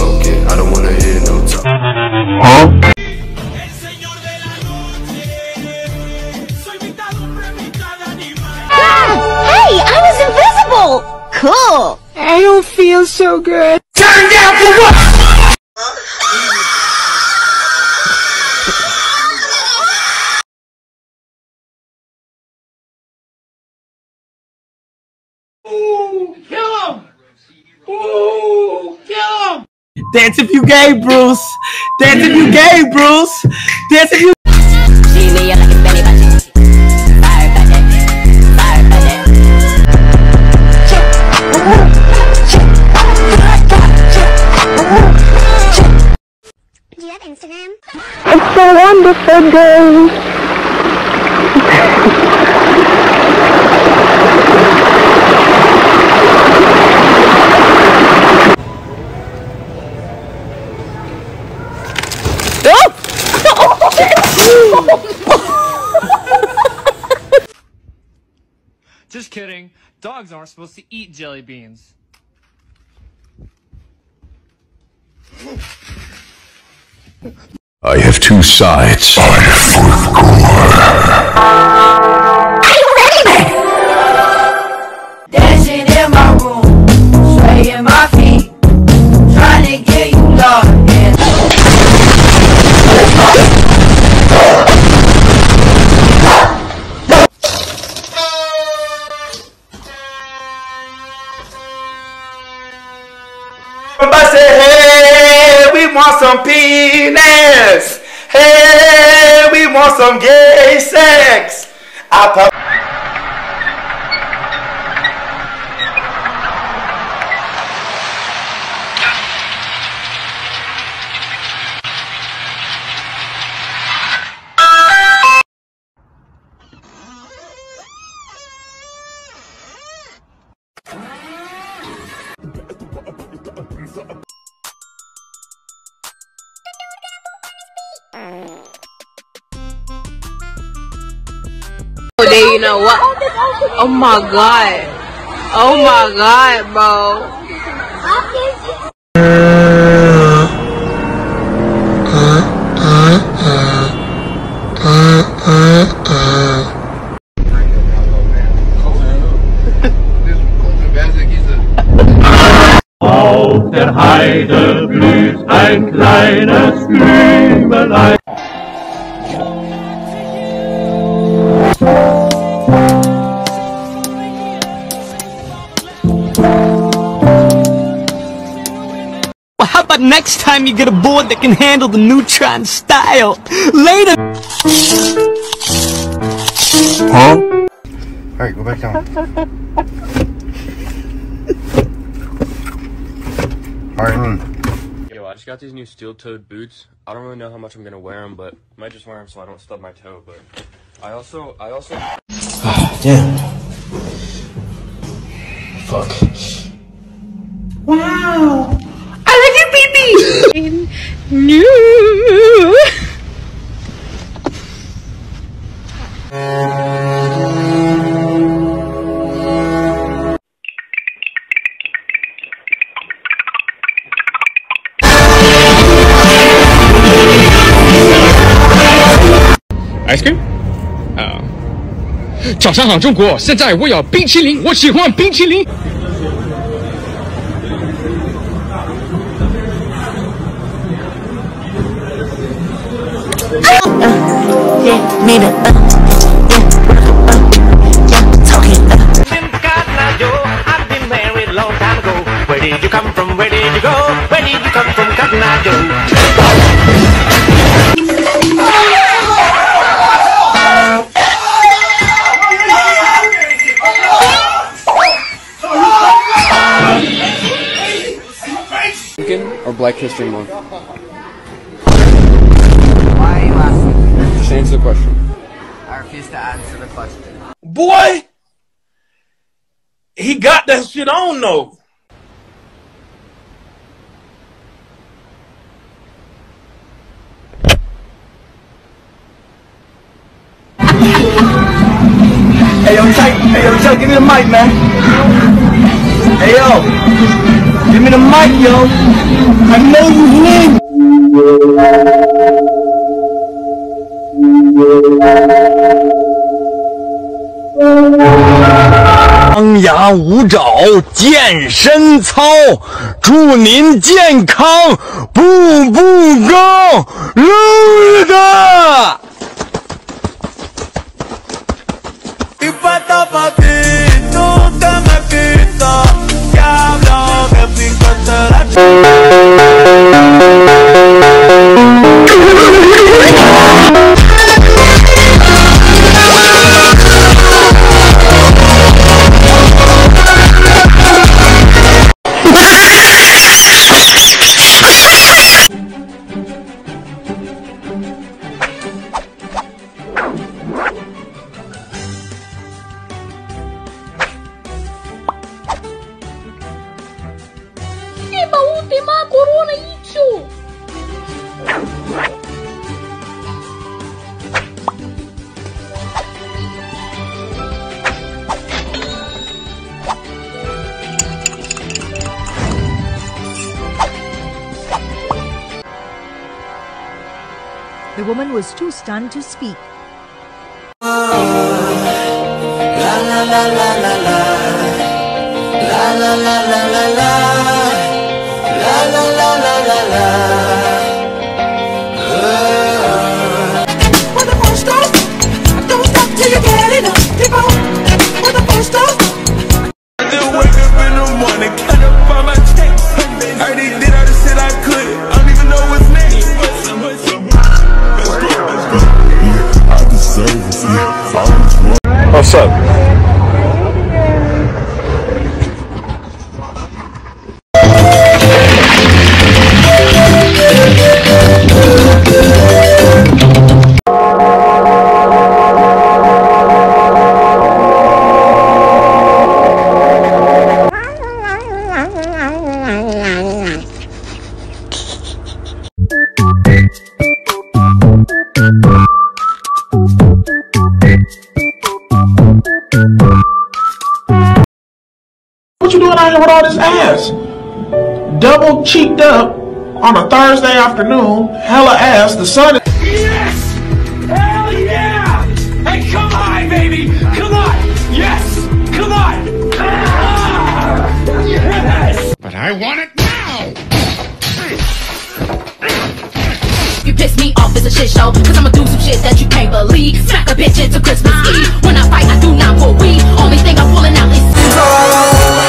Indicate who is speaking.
Speaker 1: smoke it. I don't wanna hear no talk.
Speaker 2: Hey, I was invisible! Cool!
Speaker 3: I don't feel so good.
Speaker 4: Dance if you gay, Bruce. Dance if you gay, Bruce. Dance if you.
Speaker 2: See me, I like it, belly button. Fire button. Fire button.
Speaker 5: Do you have Instagram?
Speaker 3: It's a wonderful day.
Speaker 6: Just kidding. Dogs aren't supposed to eat jelly beans.
Speaker 1: I have two sides.
Speaker 7: I have full Dancing
Speaker 4: Everybody say, hey, we want some penis. Hey, we want some gay sex. I pop.
Speaker 3: Today, you know what? Oh my god. Oh my god, bro.
Speaker 8: Der Heide blüht ein kleines Blümelein.
Speaker 4: Well, how about next time you get a board that can handle the neutron style? Later. Huh?
Speaker 9: Alright, go back down. Alright, mm.
Speaker 10: Yo, I just got these new steel-toed boots. I don't really know how much I'm gonna wear them, but I might just wear them so I don't stub my toe. But I also, I also.
Speaker 4: Damn. Fuck.
Speaker 3: Wow. I like your baby. no.
Speaker 6: Ice cream? 啊、早上好，中国！现在我要冰淇淋，我喜欢冰淇淋。
Speaker 7: yeah, need it. Uh,
Speaker 10: or Black History Month?
Speaker 7: Why are you asking?
Speaker 10: Just answer the question.
Speaker 7: I refuse to answer the question.
Speaker 4: Boy, he got that shit on though. Hey yo, Chuck, hey yo, Chuck, give me the mic, man.
Speaker 11: Hey yo, give me the mic, yo. I know you need.
Speaker 12: 《张牙舞爪健身操》，祝您健康，步步高，路的。
Speaker 8: Thank you.
Speaker 13: The woman was too stunned to speak.
Speaker 14: Don't stop till you get enough. What's
Speaker 15: up?
Speaker 11: What you doing out here with all this ass? Double cheeked up on a Thursday afternoon, hella ass. The sun is.
Speaker 16: Yes! Hell yeah! Hey, come on, baby! Come on! Yes! Come on! Ah! Yes!
Speaker 17: But I want it now!
Speaker 18: You piss me off, it's a shit show. Cause I'ma do some shit that you can't believe. Smack a bitch into Christmas Eve. When I fight, I do not for we. Only thing I'm pulling out is.